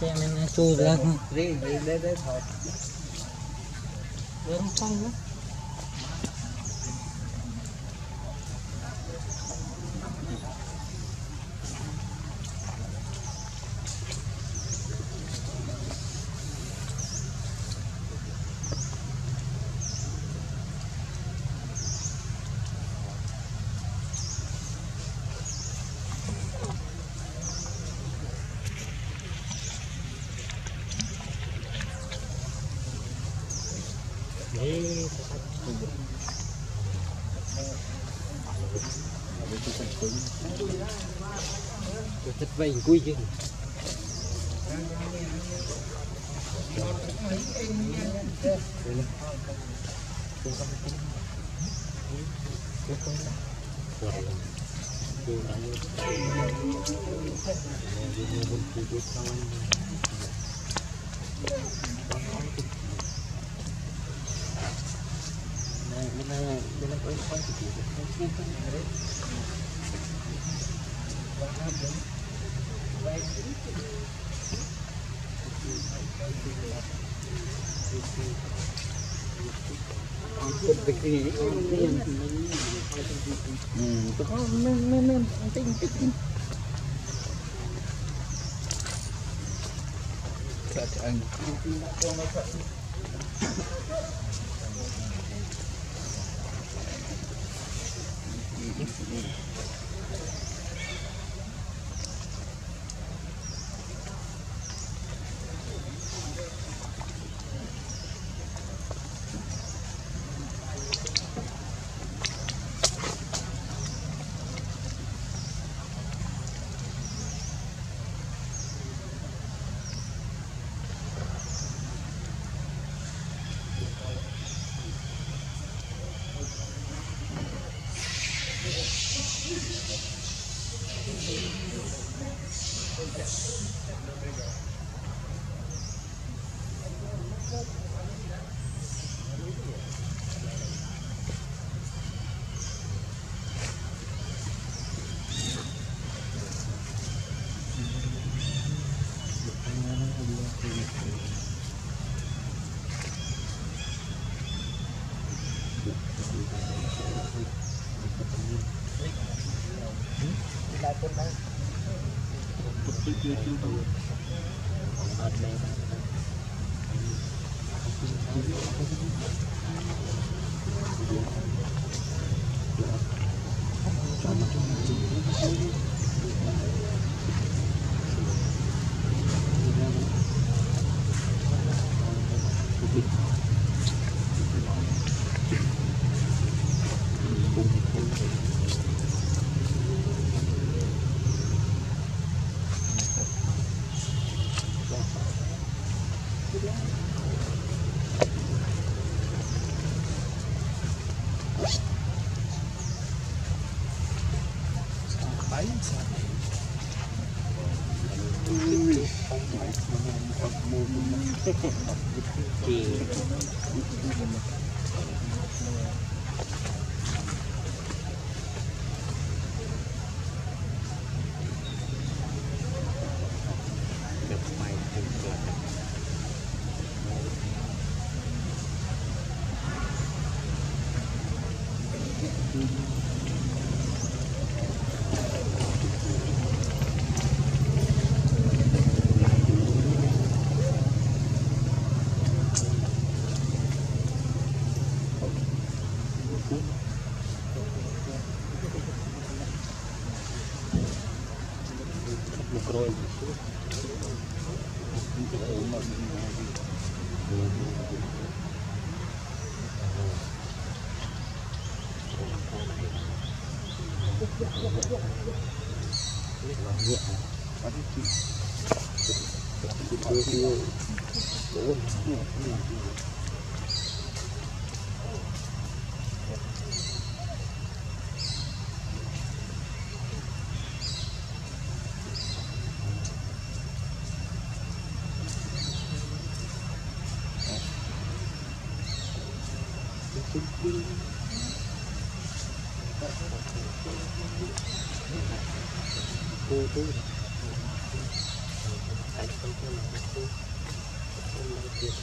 che men chu ra. Đi đi để để thôi. Lớn không nữa Đấy, Tôi thích vay cùi chứ ừ tôi chứ. men men Angkut begini, Hmm, Thank you. Chưa. cô tôi anh không có làm cô không làm việc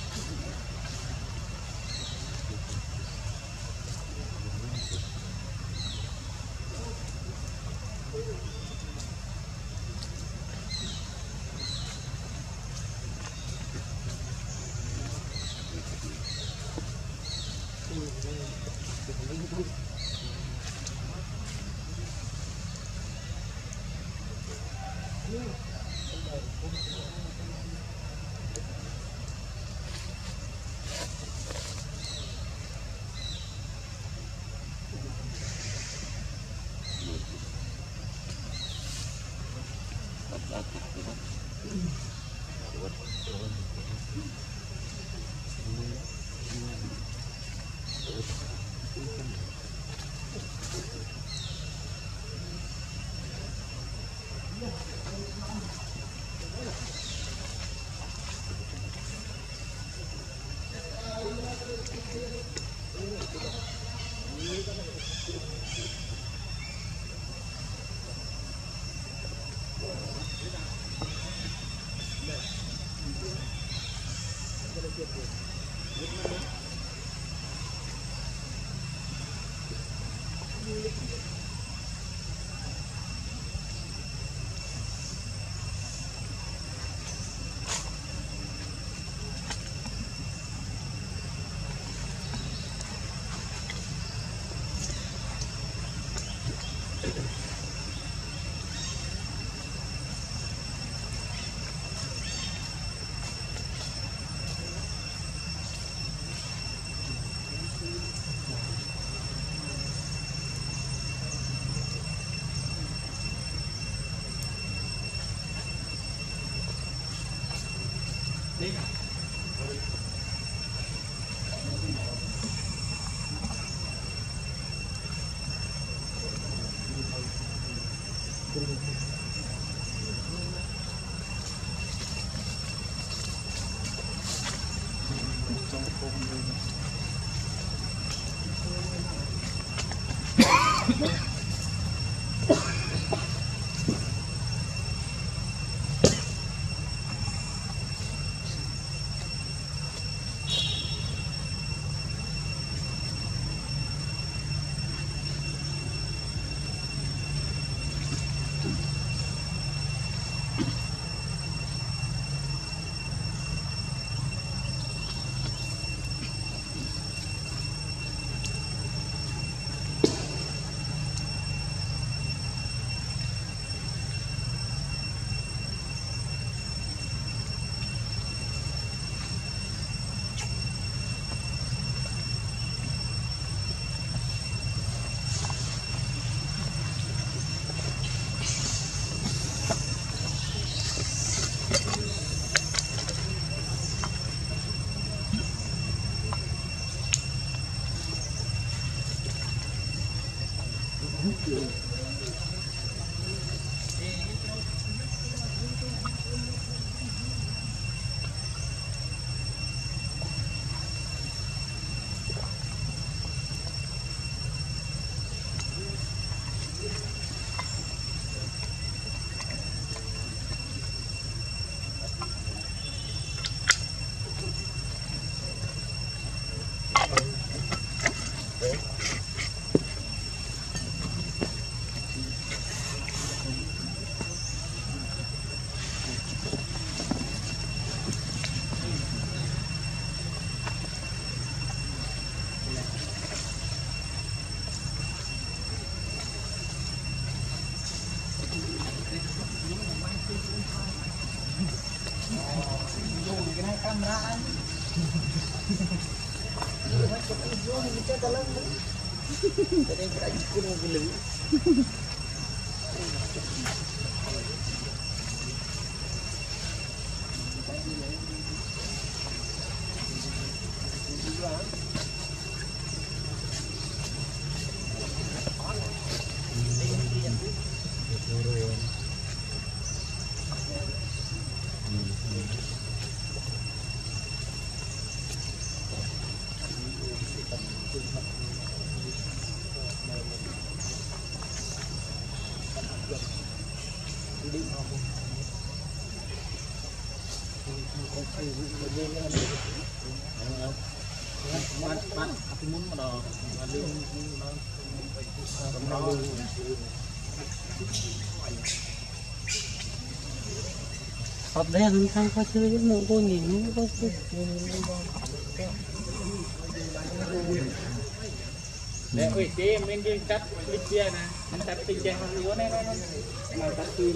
Thank you. kameraan Macam hijau ni kita dalam ni. Tak ada yang kerajin pun mobil lagi. Họp đây hơn thang qua chơi với mụ cô nhìn nó có chơi để ui chị mình đi cắt đi chia nè mình cắt tinh chèn nó yếu này nó mà cắt pin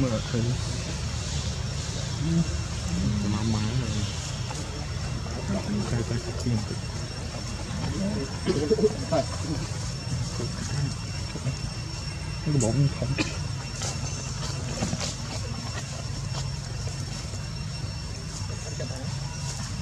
mở thử má má rồi cái cái cái tiền cái bóng không. cái chân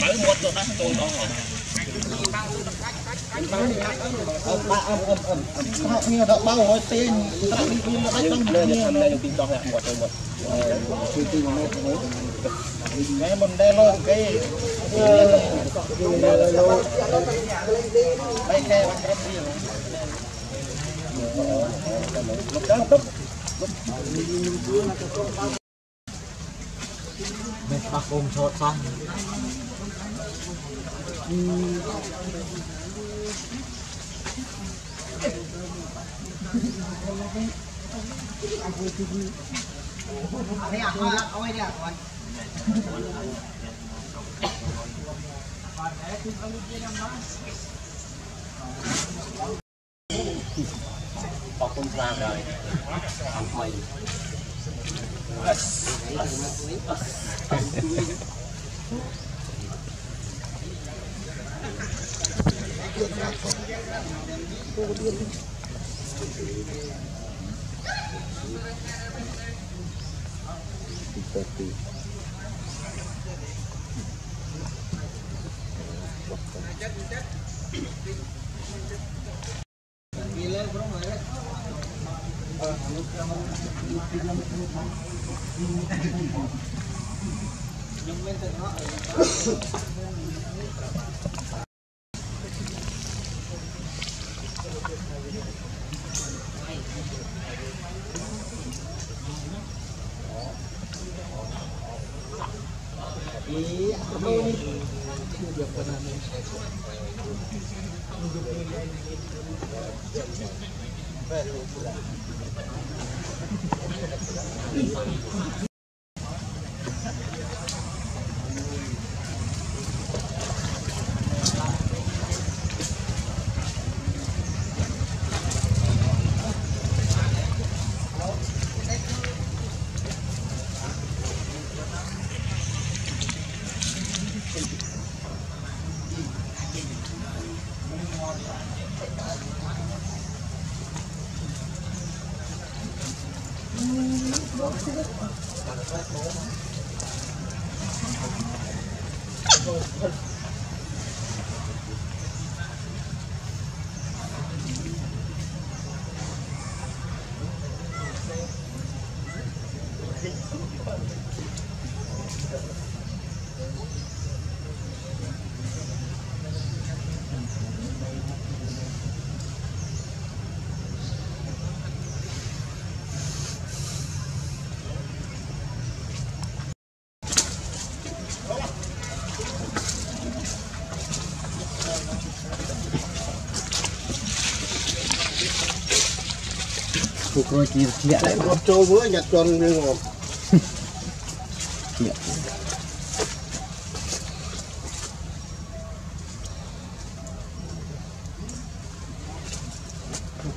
mới một rồi đó tôi đó ba âm âm âm âm nghe đó bao hồi tên ta đi viên nó đánh lên thì hôm nay được tin cho hẹp một rồi một chưa tin nó mới nghe mình đây lo cái đây cái bắt em đi rồi lúc đó lúc นไม่รู้แม่มันได้โลกไอ้ได้โลกไม่แค่วันแค่เดียวมั seperti Thank you. ខ្ញុំមានតែហោះ Phục rồi kì lẹ lại một trâu với nhặt tròn như một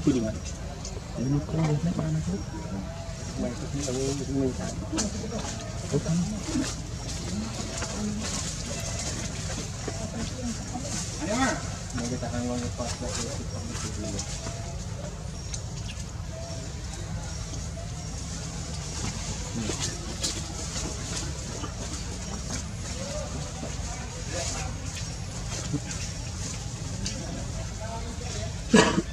quy định nó có mấy ba mươi phút mày cũng là mình phải Mày kita akan ngomong pas Yeah.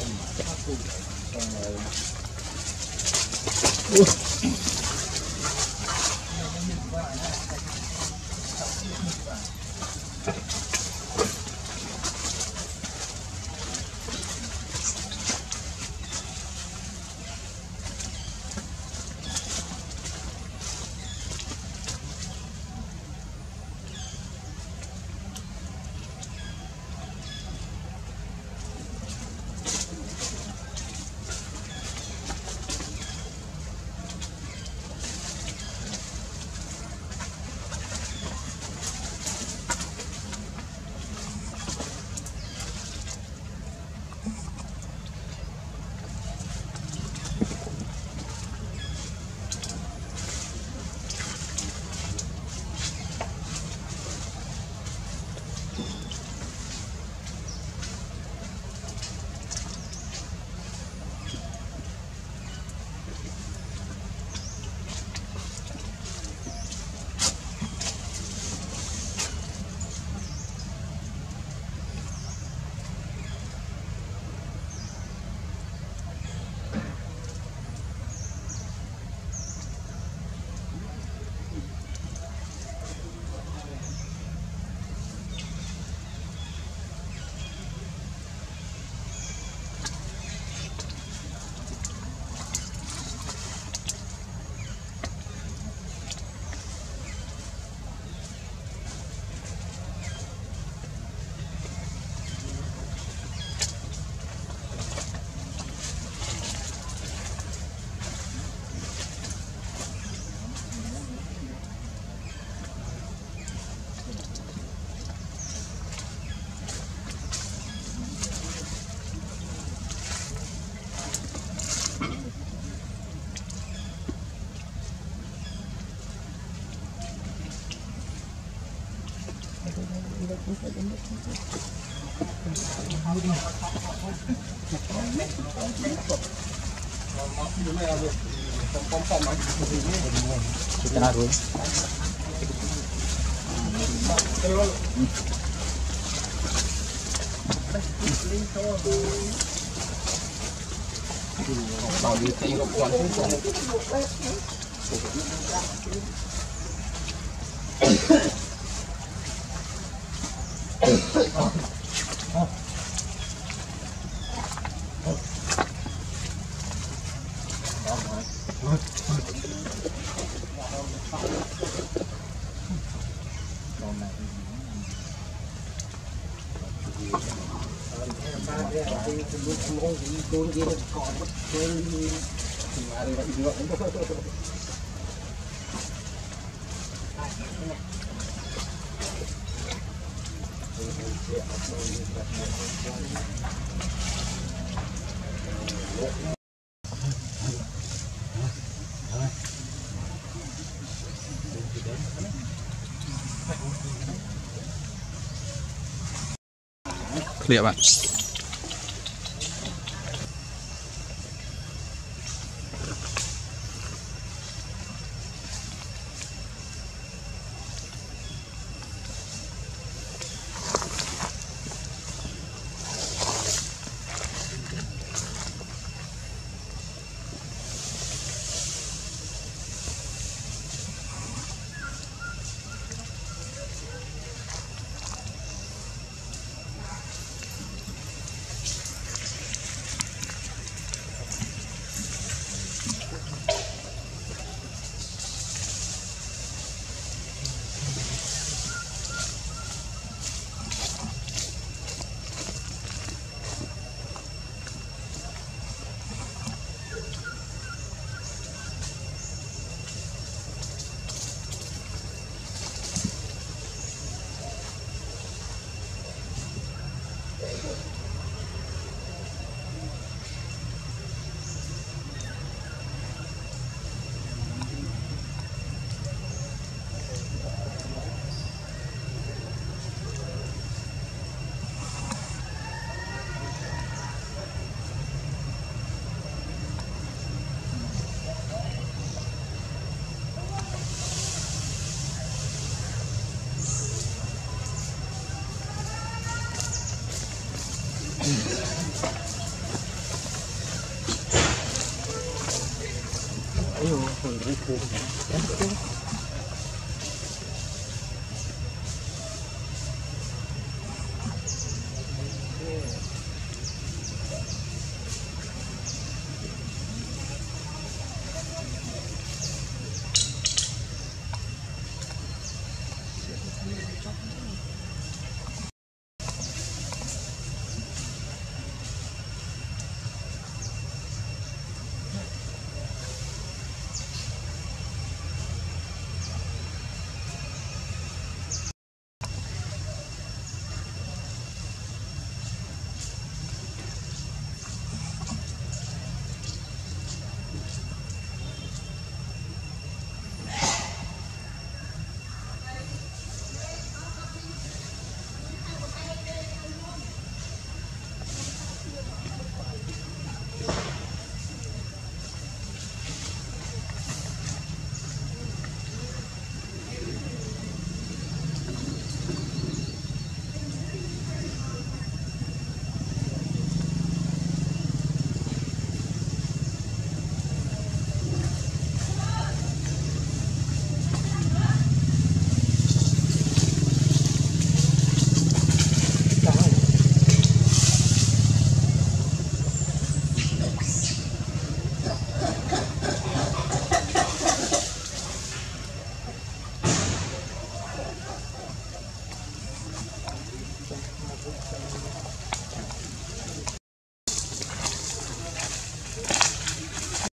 今、佐。Kita. Thank you. Tôi kia nó còn mất Tôi Mà thì vẫn dựa Thank you. lịa bạn Thank you.